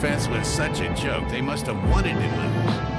defense was such a joke, they must have wanted to lose.